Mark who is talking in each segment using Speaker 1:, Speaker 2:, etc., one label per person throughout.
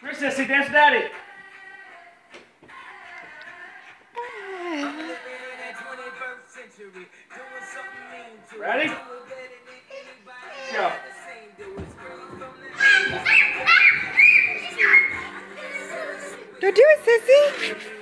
Speaker 1: Here, sissy, dance daddy. Ready? Go.
Speaker 2: Go do it, sissy.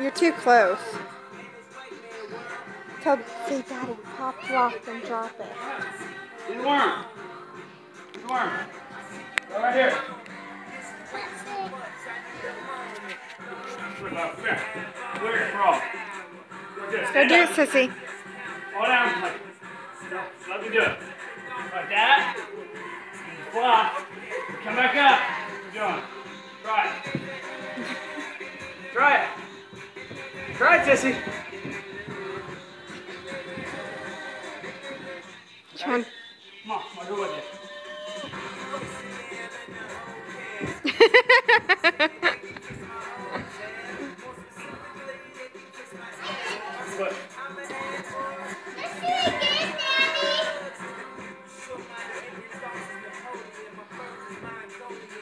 Speaker 2: You're too close. Tell say daddy, pop, lock, and drop it.
Speaker 1: Good worm. Good worm. Go right here. Come here. Come here, crawl. Go
Speaker 2: do it, sissy.
Speaker 1: Fall down. Like, let me do it. Like that. Flop. Come back up. Keep going. Try it. Try it. Try it, Sissy.
Speaker 2: Come on.
Speaker 1: Come on, I'll go with you.